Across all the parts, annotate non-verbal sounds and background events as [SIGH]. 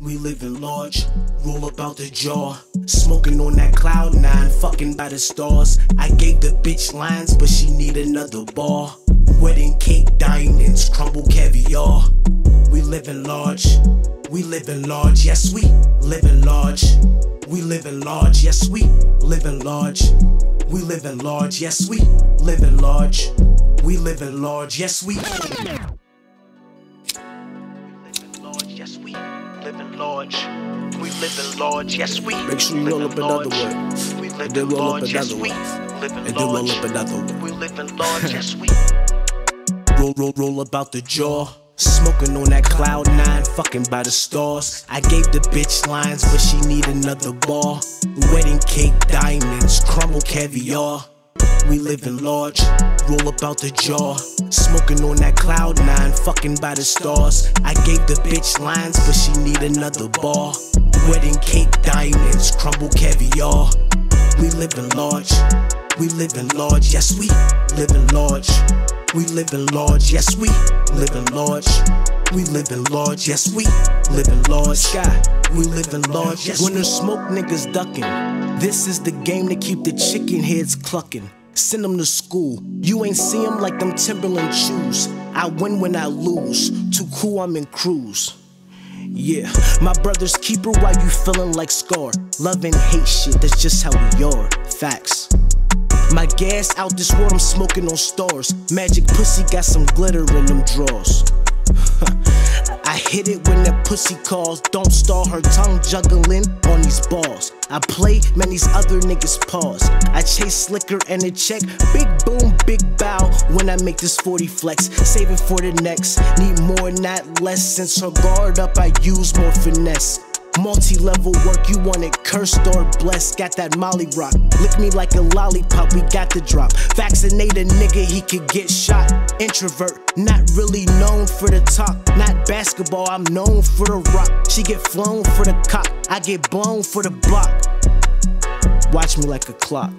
We living large, roll about the jaw. Smoking on that cloud nine, fucking by the stars. I gave the bitch lines, but she need another bar. Wedding cake, diamonds, crumble caviar. We living large, we living large, yes we living large. We living large, yes we living large. We living large, yes we living large. We living large, yes we living large. We living large, yes we. Make sure you roll up another one. We And living then roll up large, yes another we. one. Living And then roll up another one. We living large, yes we. [LAUGHS] Roll, roll, roll about the jaw. Smoking on that cloud nine, fucking by the stars. I gave the bitch lines, but she need another bar. Wedding cake, diamonds, crumble caviar. We living large, roll about the jaw. Smoking on that cloud nine, fucking by the stars. I gave the bitch lines, but she need another bar. Wedding cake, diamonds, crumble caviar. We living large, we living large, yes we living large. We living large, yes we living large. We living large, yes we living large. Sky, we living large, yes. When the smoke niggas ducking, this is the game to keep the chicken heads clucking. Send them to school. You ain't see 'em like them Timberland shoes. I win when I lose. Too cool, I'm in cruise. Yeah, my brother's keeper while you feeling like Scar. Love and hate shit, that's just how we are. Facts. My gas out this world, I'm smoking on stars. Magic pussy got some glitter in them drawers. [LAUGHS] I hit it when that pussy calls. Don't stall her tongue juggling on these balls. I play, man, these other niggas pause. I chase slicker and a check. Big boom, big bow when I make this 40 flex. Save it for the next. Need more, not less. Since her guard up, I use more finesse. Multi level work, you want it cursed or blessed. Got that Molly rock. Lick me like a lollipop, we got the drop. Vaccinate a nigga, he could get shot. Introvert, not really known for the talk. Not basketball, I'm known for the rock. She get flown for the cock, I get blown for the block. Watch me like a clock.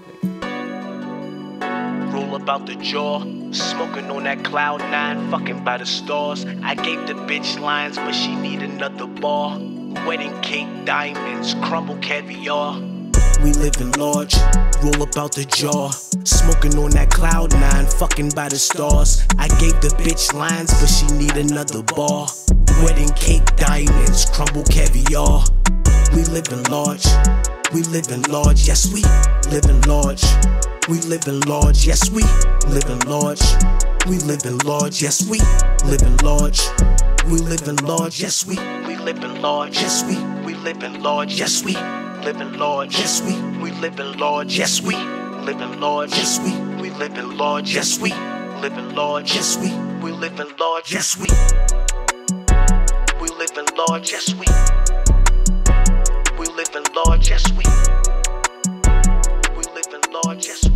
Roll about the jaw, smoking on that cloud nine, fucking by the stars. I gave the bitch lines, but she need another bar. Wedding cake, diamonds, crumble caviar. We living large, roll about the jaw. Smoking on that cloud nine, fucking by the stars. I gave the bitch lines, but she need another bar. Wedding cake, diamonds, crumble caviar. We living large, we living large, yes we living large. We living large, yes we living large. We living large, yes we living large. We living large, yes we we living large, yes we we living large, yes we living large, yes we we living large, yes we living large, yes we we living large, yes we living large, yes we we living large, yes we we living large, yes we living large, yes we. We living large, yes we.